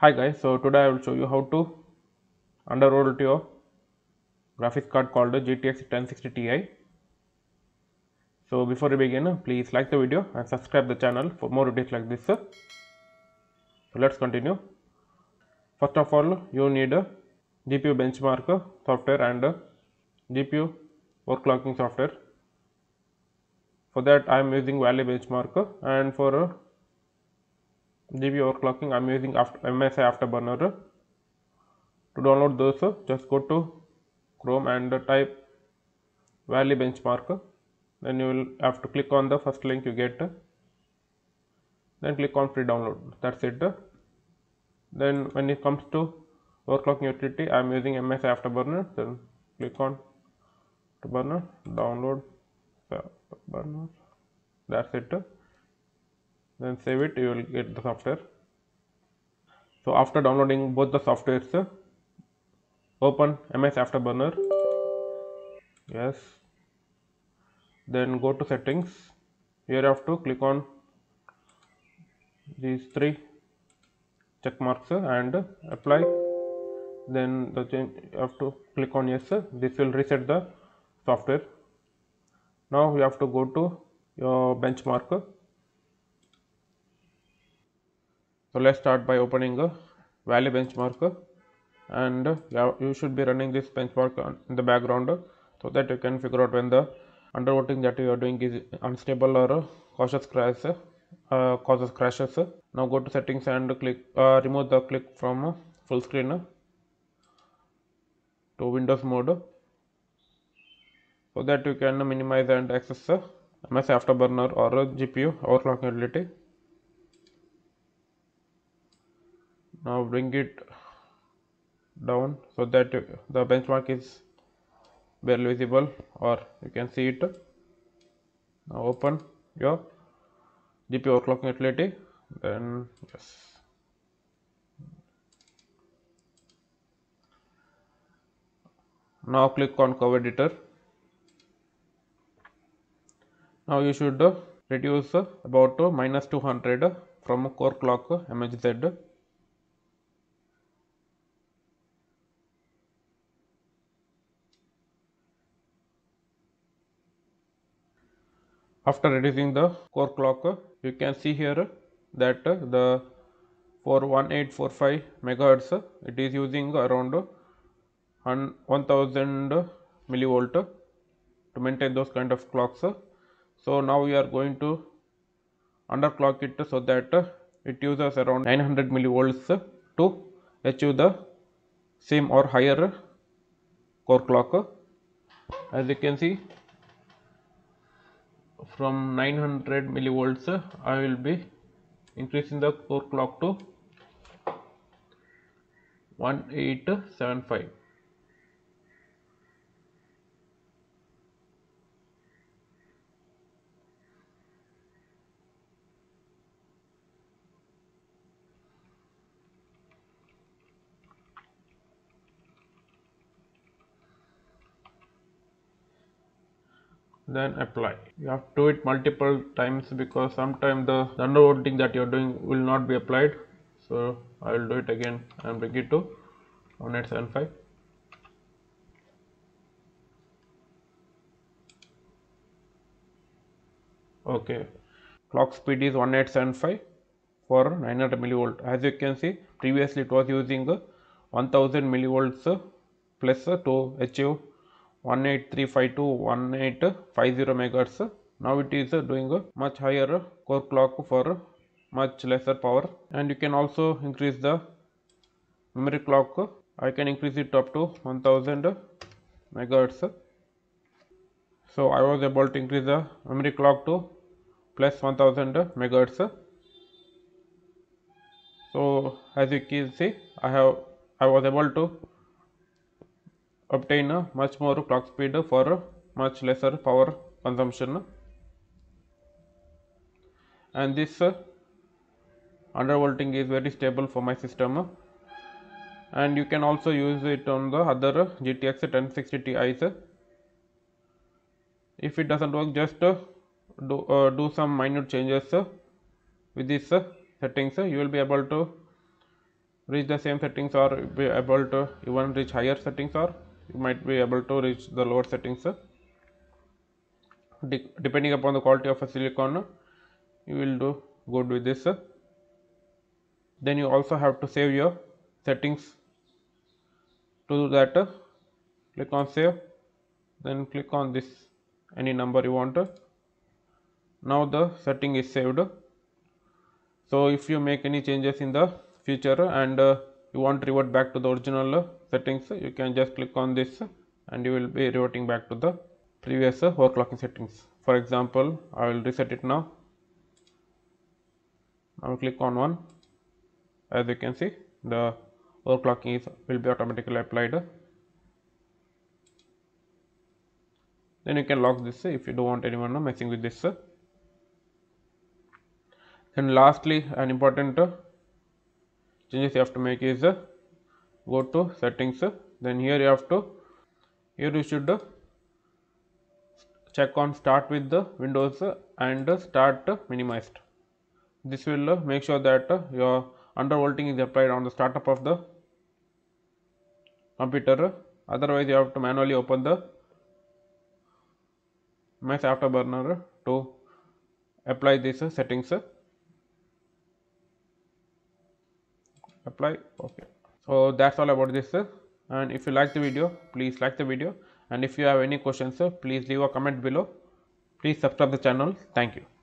Hi guys, so today I will show you how to undervolt your graphics card called GTX 1660 Ti. So before we begin, please like the video and subscribe the channel for more videos like this. So let's continue. First of all, you need a GPU benchmark software and a GPU overclocking software. For that I am using Valley benchmark and for GPU overclocking I am using after, MSI Afterburner. To download those, just go to Chrome and type Valley benchmark. Then you will have to click on the first link you get. Then click on free download. That's it. Then when it comes to overclocking utility, I am using MSI Afterburner. Then click on Afterburner, download Afterburner. That's it then save it you will get the software. So after downloading both the softwares open MSI afterburner. Yes. Then go to settings. Here you have to click on these three check marks and apply. Then the change you have to click on yes. This will reset the software. Now you have to go to your benchmark so let's start by opening a valley benchmark and you should be running this benchmark in the background so that you can figure out when the undervolting that you are doing is unstable or causes crash uh, causes crashes. Now go to settings and click uh, remove the click from full screen to windows mode so that you can minimize and access MSI afterburner or gpu overclocking ability now bring it down so that the benchmark is barely visible or you can see it. Now open your GPU overclocking utility then yes. Now click on curve editor. Now you should reduce about minus 200 from core clock MHZ after reducing the core clock you can see here that the for 1845 megahertz it is using around 1000 millivolt to maintain those kind of clocks. So now we are going to underclock it so that it uses around 900 millivolts to achieve the same or higher core clock. As you can see from 900 millivolts uh, I will be increasing the core clock to 1875 then apply. You have to do it multiple times because sometimes the undervolting that you're doing will not be applied. So I will do it again and bring it to 1875 okay. Clock speed is 1875 for 900 millivolt as you can see previously it was using 1000 millivolts plus to achieve 18352 to 1850 megahertz. Now it is doing a much higher core clock for much lesser power. And you can also increase the memory clock. I can increase it up to 1000 megahertz. So i was able to increase the memory clock to plus 1000 megahertz. So as you can see i have i was able to obtain a much more clock speed for much lesser power consumption. And this uh, undervolting is very stable for my system. And you can also use it on the other GTX 1660 Ti's. If it doesn't work just uh, do, uh, do some minute changes uh, with these settings. You will be able to reach the same settings or be able to even reach higher settings or you might be able to reach the lower settings De- depending upon the quality of a silicon you will do good with this then you also have to save your settings. To do that click on save then click on this any number you want. Now the setting is saved. So if you make any changes in the future and uh, you want to revert back to the original settings you can just click on this and you will be reverting back to the previous overclocking settings. For example i will reset it now. Now click on one. As you can see the overclocking is will be automatically applied. Then you can lock this if you don't want anyone messing with this. And lastly an important changes you have to make is go to settings then here you have to here you should check on start with the windows and start minimized. This will make sure that your undervolting is applied on the startup of the computer. Otherwise you have to manually open the MSI afterburner to apply these settings apply. Okay. So that's all about this and if you like the video please like the video. And if you have any questions please leave a comment below. Please subscribe the channel. Thank you